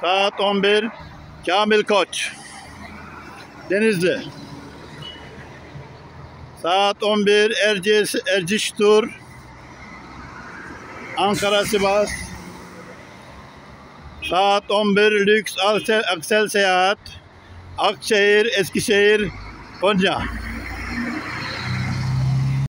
Saat 11. Kamil Koç. Denizli. Saat 11. Erciyes, Erciş Tur. Ankara Sivas. Saat 11. Lüks Aksel, Aksel Seyahat. Akşehir, Eskişehir, Konya.